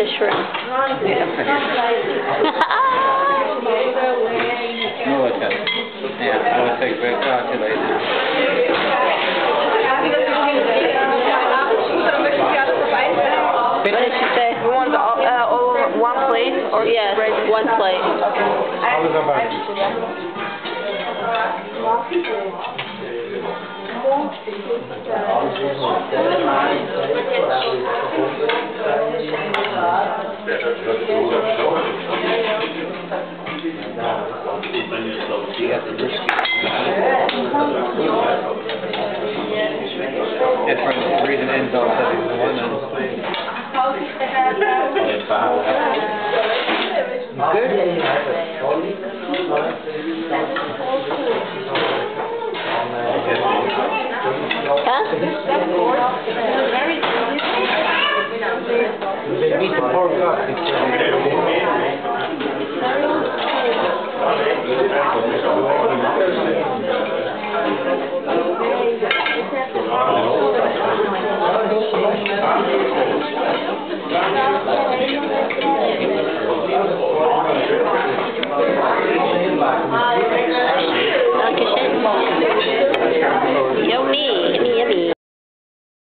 the shrimp. No, it's not. Yeah, I would take very calculated. what did she say? You want the, uh, all one plate or Yes, one plate. You got the brisket. Different reason ends all that the one Good. Huh? Beat the